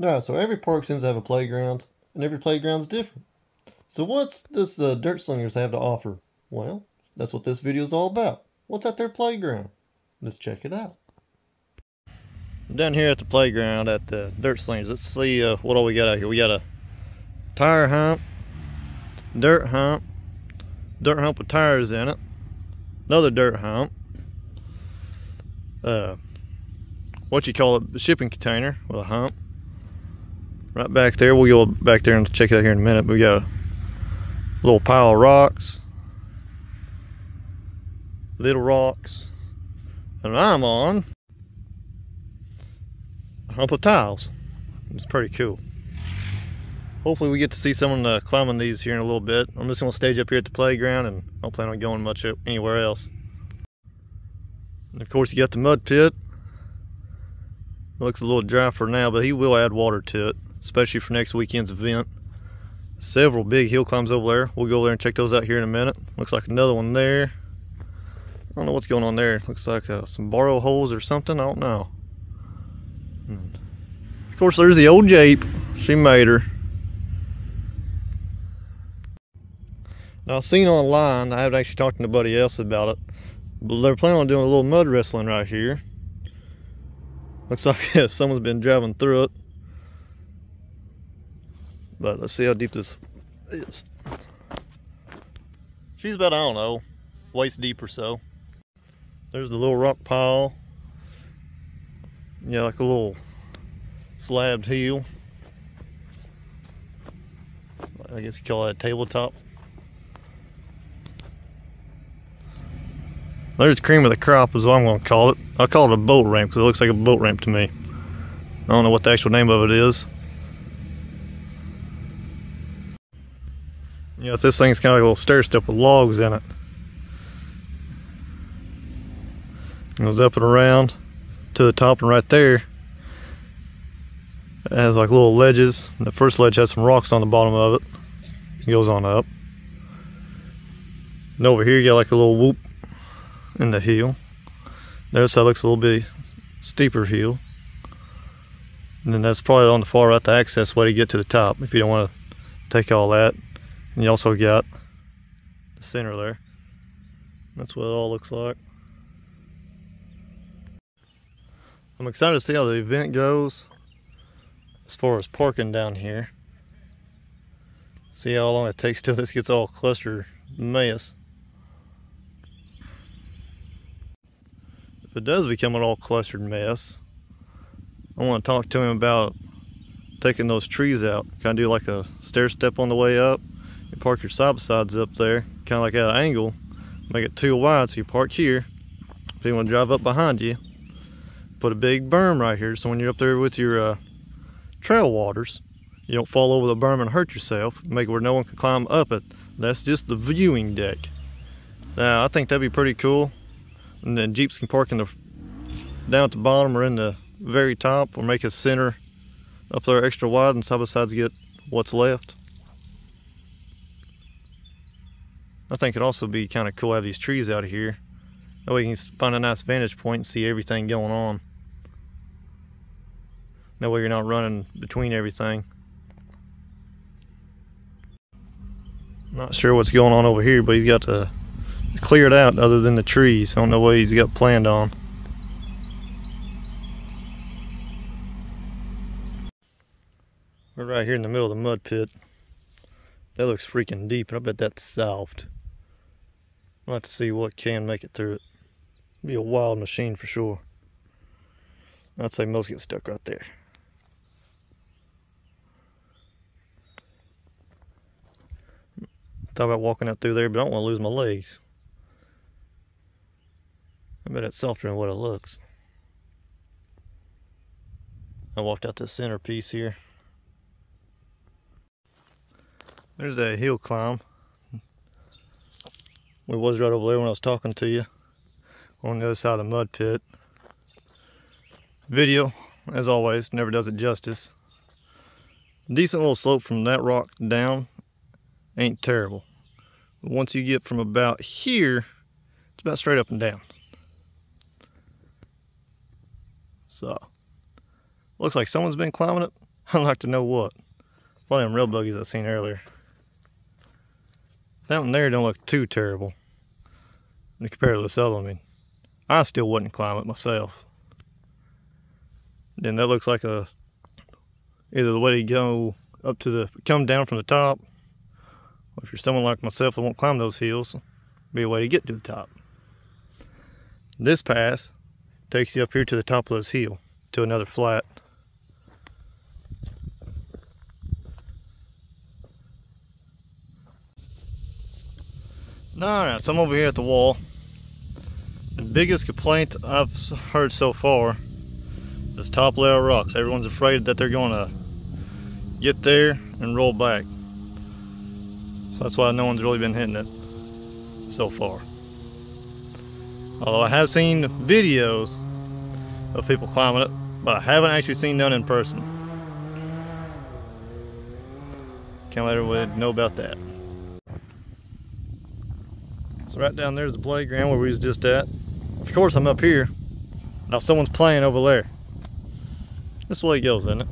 Yeah, so every park seems to have a playground, and every playground's different. So what's this uh, Dirt Slingers have to offer? Well, that's what this video is all about. What's at their playground? Let's check it out. Down here at the playground at the Dirt Slingers, let's see uh, what all we got out here. We got a tire hump, dirt hump, dirt hump with tires in it, another dirt hump, uh, what you call it, shipping container with a hump. Right back there, we'll go back there and check it out here in a minute. We got a little pile of rocks, little rocks, and I'm on a hump of tiles. It's pretty cool. Hopefully we get to see someone uh, climbing these here in a little bit. I'm just to stage up here at the playground and I don't plan on going much anywhere else. And of course you got the mud pit. It looks a little dry for now, but he will add water to it, especially for next weekend's event. Several big hill climbs over there. We'll go there and check those out here in a minute. Looks like another one there. I don't know what's going on there. Looks like uh, some borrow holes or something. I don't know. Hmm. Of course, there's the old Jeep. She made her. Now, I've seen online, I haven't actually talked to nobody else about it, but they're planning on doing a little mud wrestling right here. Looks like someone's been driving through it. But let's see how deep this is. She's about, I don't know, waist deep or so. There's the little rock pile. Yeah, like a little slabbed hill. I guess you call that a tabletop. There's the cream of the crop is what I'm going to call it. I'll call it a boat ramp because it looks like a boat ramp to me. I don't know what the actual name of it is. Yeah, this thing's kind of like a little stair step with logs in it. It goes up and around to the top and right there. It has like little ledges. The first ledge has some rocks on the bottom of it. It goes on up. And over here you got like a little whoop in the hill. There's that looks a little bit steeper hill. And then that's probably on the far right the access way to get to the top if you don't want to take all that. And you also got the center there. That's what it all looks like. I'm excited to see how the event goes as far as parking down here. See how long it takes till this gets all clustered mess. If it does become an all clustered mess, I want to talk to him about taking those trees out. Kind of do like a stair step on the way up. You park your side by sides up there, kind of like at an angle. Make it too wide so you park here. If you want to drive up behind you, put a big berm right here so when you're up there with your uh, trail waters, you don't fall over the berm and hurt yourself. Make it where no one can climb up it. That's just the viewing deck. Now, I think that'd be pretty cool. And then Jeeps can park in the down at the bottom or in the very top or make a center up there extra wide and side by sides get what's left. I think it'd also be kind of cool to have these trees out of here. That way you can find a nice vantage point and see everything going on. That way you're not running between everything. Not sure what's going on over here, but he's got to clear it out other than the trees. I don't know what he's got planned on. We're right here in the middle of the mud pit. That looks freaking deep, and I bet that's soft. We'll have to see what can make it through it. Be a wild machine for sure. I'd say most get stuck right there. Thought about walking out through there, but I don't want to lose my legs. I bet it's softer than what it looks. I walked out the center piece here. There's that hill climb. We was right over there when I was talking to you on the other side of the mud pit. Video, as always, never does it justice. Decent little slope from that rock down ain't terrible. But once you get from about here, it's about straight up and down. So, looks like someone's been climbing it. I'd like to know what. One of them real buggies I seen earlier. That one there don't look too terrible. Compared to this other one, I mean, I still wouldn't climb it myself. Then that looks like a either the way to go up to the come down from the top, or if you're someone like myself that won't climb those hills, be a way to get to the top. This path takes you up here to the top of this hill to another flat. Alright, so I'm over here at the wall. The biggest complaint I've heard so far is top layer rocks. Everyone's afraid that they're going to get there and roll back. So that's why no one's really been hitting it so far. Although I have seen videos of people climbing it, but I haven't actually seen none in person. Can't let everybody know about that. Right down there's the playground where we was just at. Of course I'm up here. Now someone's playing over there. This way it goes, isn't it?